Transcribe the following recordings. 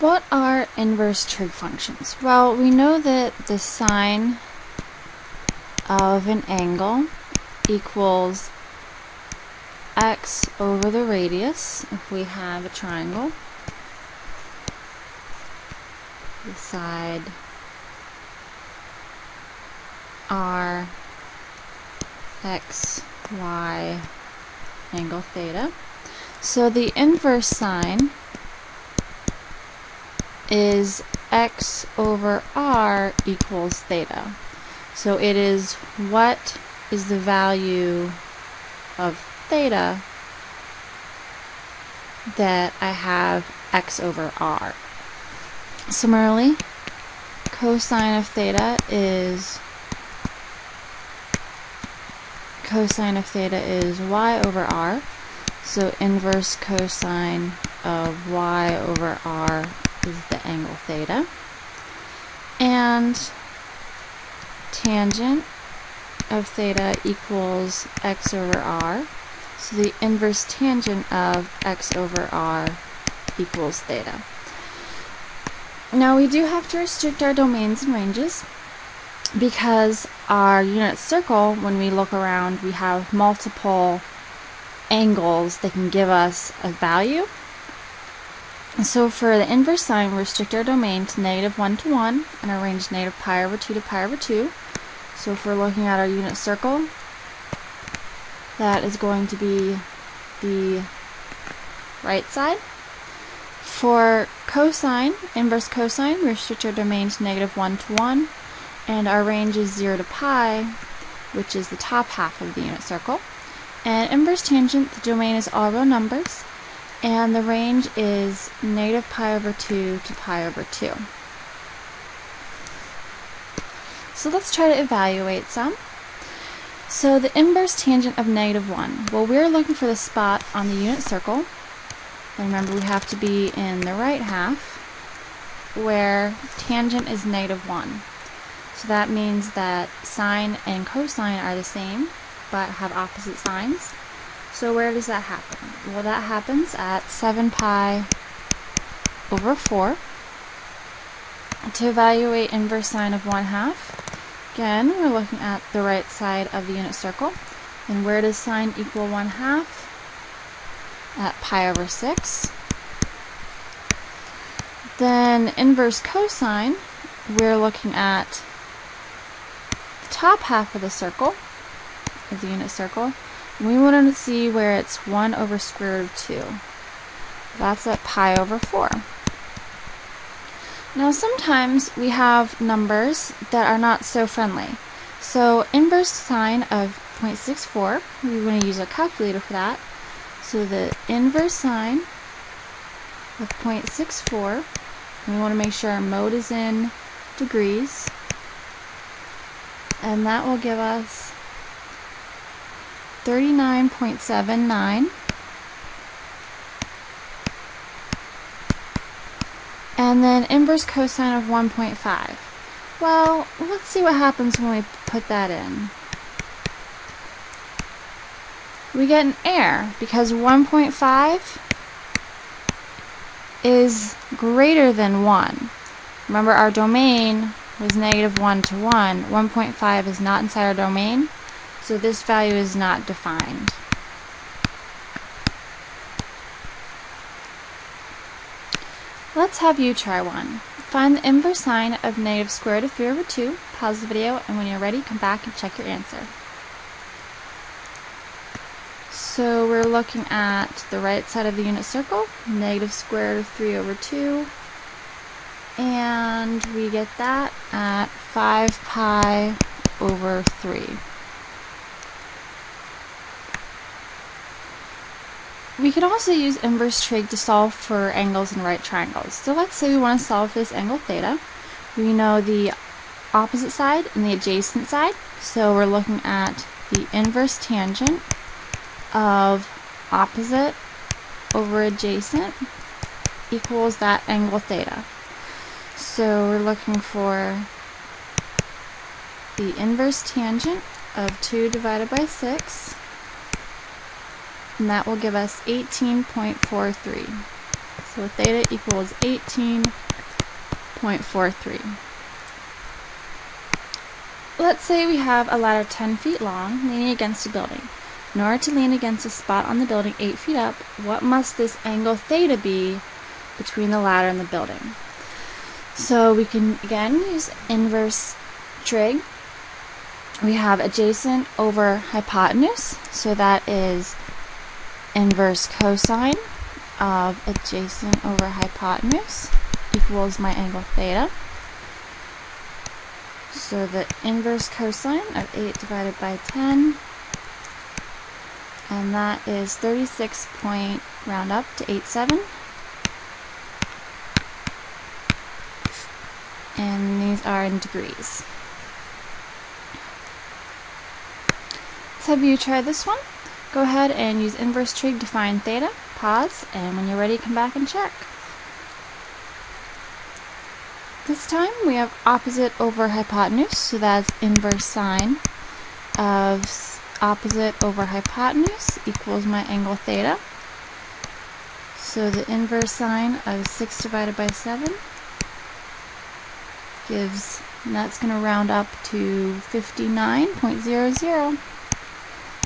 What are inverse trig functions? Well, we know that the sine of an angle equals x over the radius if we have a triangle. The side r x y angle theta. So the inverse sine is x over r equals theta. So it is what is the value of theta that I have x over r. Similarly, cosine of theta is cosine of theta is y over r. So inverse cosine of y over r is the angle theta. And tangent of theta equals x over r. So the inverse tangent of x over r equals theta. Now we do have to restrict our domains and ranges because our unit circle, when we look around, we have multiple angles that can give us a value so for the inverse sine, we restrict our domain to negative 1 to 1 and our range negative pi over 2 to pi over 2. So if we're looking at our unit circle, that is going to be the right side. For cosine, inverse cosine, we restrict our domain to negative 1 to 1 and our range is 0 to pi, which is the top half of the unit circle. And inverse tangent, the domain is all real numbers and the range is negative pi over 2 to pi over 2. So let's try to evaluate some. So the inverse tangent of negative 1. Well, we're looking for the spot on the unit circle. And remember, we have to be in the right half where tangent is negative 1. So that means that sine and cosine are the same, but have opposite signs. So where does that happen? Well, that happens at 7 pi over 4. To evaluate inverse sine of 1 half, again, we're looking at the right side of the unit circle. And where does sine equal 1 half? At pi over 6. Then inverse cosine, we're looking at the top half of the circle, of the unit circle, we want to see where it's 1 over square root of 2. That's at pi over 4. Now sometimes we have numbers that are not so friendly. So inverse sine of 0.64, we want to use a calculator for that. So the inverse sine of 0.64, we want to make sure our mode is in degrees, and that will give us 39.79 and then inverse cosine of 1.5 well let's see what happens when we put that in. We get an error because 1.5 is greater than 1 remember our domain was negative 1 to 1 1.5 is not inside our domain so this value is not defined. Let's have you try one. Find the inverse sine of negative square root of 3 over 2. Pause the video, and when you're ready, come back and check your answer. So we're looking at the right side of the unit circle, negative square root of 3 over 2. And we get that at 5 pi over 3. We could also use inverse trig to solve for angles and right triangles. So let's say we want to solve this angle theta. We know the opposite side and the adjacent side. So we're looking at the inverse tangent of opposite over adjacent equals that angle theta. So we're looking for the inverse tangent of 2 divided by 6 and that will give us 18.43. So theta equals 18.43. Let's say we have a ladder 10 feet long leaning against a building. In order to lean against a spot on the building 8 feet up, what must this angle theta be between the ladder and the building? So we can again use inverse trig. We have adjacent over hypotenuse, so that is inverse cosine of adjacent over hypotenuse equals my angle theta. So the inverse cosine of 8 divided by 10, and that is 36 point, round up to 87. And these are in degrees. Let's have you try this one. Go ahead and use inverse trig to find theta, pause, and when you're ready, come back and check. This time we have opposite over hypotenuse, so that's inverse sine of opposite over hypotenuse equals my angle theta. So the inverse sine of 6 divided by 7 gives, and that's going to round up to 59.00.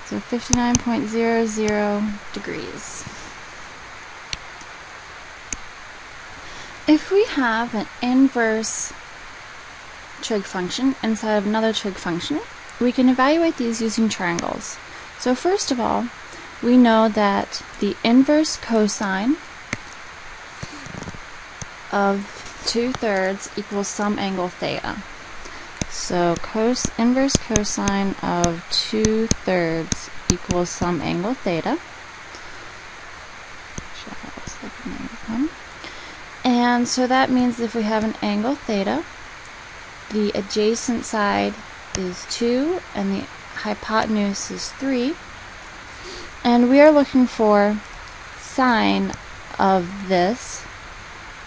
So 59.00 degrees. If we have an inverse trig function inside of another trig function, we can evaluate these using triangles. So first of all, we know that the inverse cosine of 2 thirds equals some angle theta. So cos inverse cosine of 2 thirds equals some angle theta. And so that means if we have an angle theta, the adjacent side is 2 and the hypotenuse is 3. And we are looking for sine of this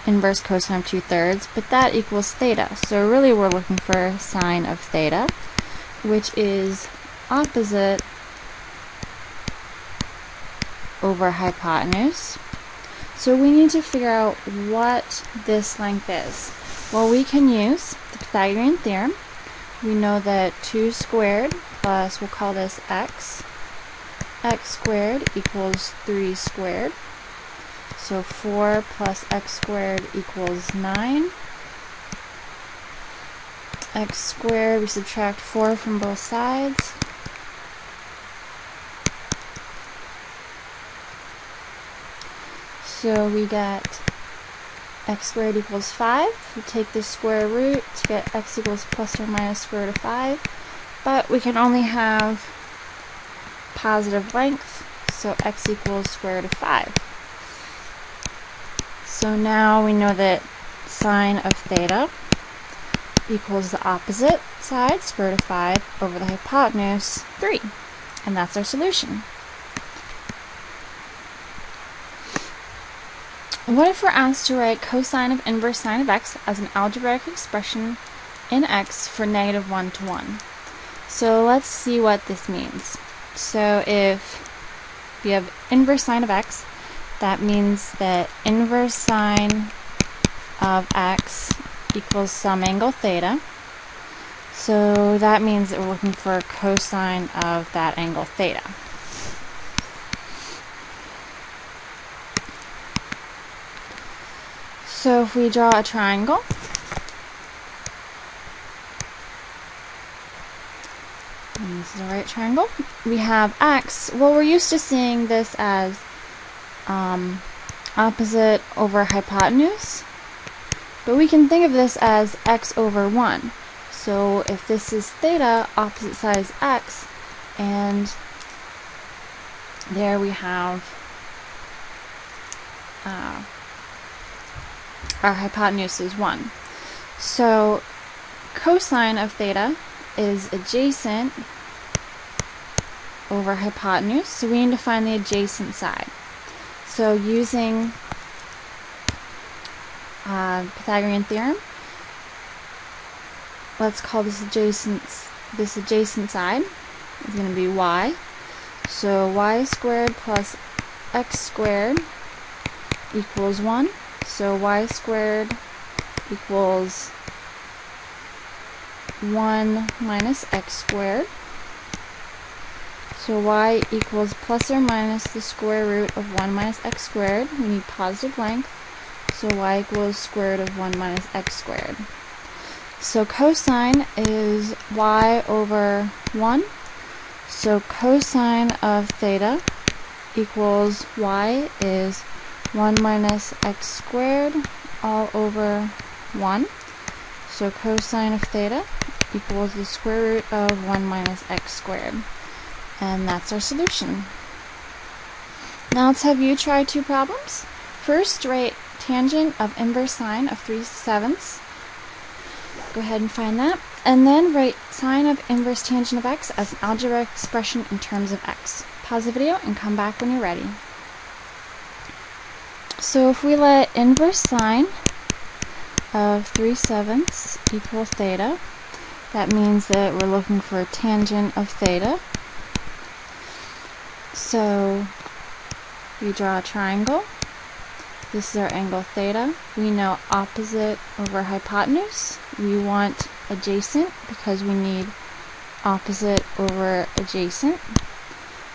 inverse cosine of 2 thirds, but that equals theta. So really we're looking for sine of theta, which is opposite over hypotenuse. So we need to figure out what this length is. Well, we can use the Pythagorean theorem. We know that 2 squared plus, we'll call this x, x squared equals 3 squared. So 4 plus x squared equals 9. x squared, we subtract 4 from both sides. So we get x squared equals 5. We take the square root to get x equals plus or minus square root of 5. But we can only have positive length, so x equals square root of 5. So now we know that sine of theta equals the opposite side, square root of 5, over the hypotenuse, 3. And that's our solution. What if we're asked to write cosine of inverse sine of x as an algebraic expression in x for negative 1 to 1? So let's see what this means. So if we have inverse sine of x, that means that inverse sine of x equals some angle theta. So that means that we're looking for cosine of that angle theta. So if we draw a triangle, this is a right triangle, we have x. Well, we're used to seeing this as um, opposite over hypotenuse, but we can think of this as x over 1. So if this is theta, opposite side is x, and there we have uh, our hypotenuse is 1. So cosine of theta is adjacent over hypotenuse, so we need to find the adjacent side. So using uh, Pythagorean theorem, let's call this adjacent this adjacent side is going to be y. So y squared plus x squared equals 1. So y squared equals 1 minus x squared. So y equals plus or minus the square root of 1 minus x squared. We need positive length. So y equals square root of 1 minus x squared. So cosine is y over 1. So cosine of theta equals y is 1 minus x squared all over 1. So cosine of theta equals the square root of 1 minus x squared. And that's our solution. Now let's have you try two problems. First, write tangent of inverse sine of 3 sevenths. Go ahead and find that. And then write sine of inverse tangent of x as an algebraic expression in terms of x. Pause the video and come back when you're ready. So if we let inverse sine of 3 sevenths equal theta, that means that we're looking for tangent of theta. So we draw a triangle. This is our angle theta. We know opposite over hypotenuse. We want adjacent because we need opposite over adjacent.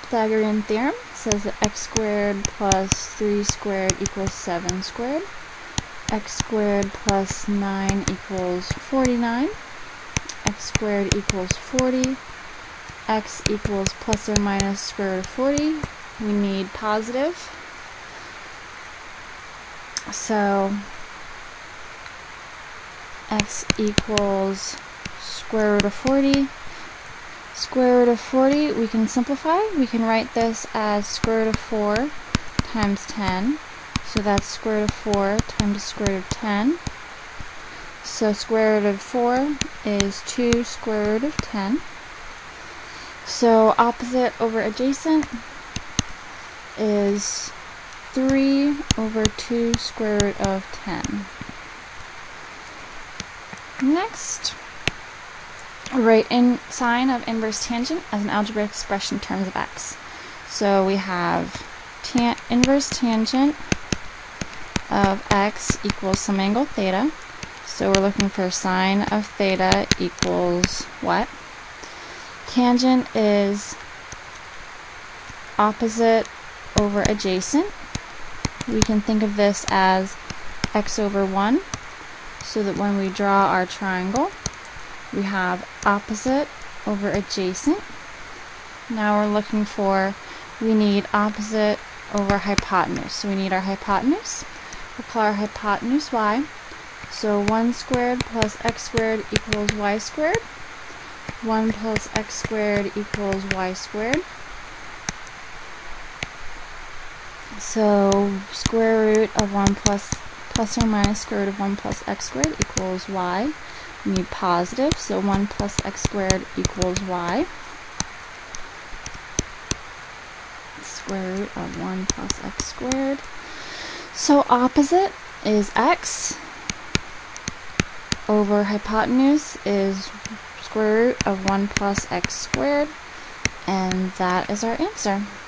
Pythagorean theorem says that x squared plus 3 squared equals 7 squared. x squared plus 9 equals 49. x squared equals 40. X equals plus or minus square root of 40. We need positive. So x equals square root of 40. Square root of 40 we can simplify. We can write this as square root of 4 times 10. So that's square root of 4 times square root of 10. So square root of 4 is 2 square root of 10. So opposite over adjacent is 3 over 2 square root of 10. Next, write in sine of inverse tangent as an algebraic expression in terms of x. So we have tan inverse tangent of x equals some angle theta. So we're looking for sine of theta equals what? Tangent is opposite over adjacent. We can think of this as x over 1 so that when we draw our triangle we have opposite over adjacent. Now we're looking for, we need opposite over hypotenuse. So we need our hypotenuse. We'll call our hypotenuse y. So 1 squared plus x squared equals y squared. 1 plus x squared equals y squared. So square root of 1 plus plus or minus square root of 1 plus x squared equals y. We need positive, so 1 plus x squared equals y. Square root of 1 plus x squared. So opposite is x over hypotenuse is square root of 1 plus x squared. And that is our answer.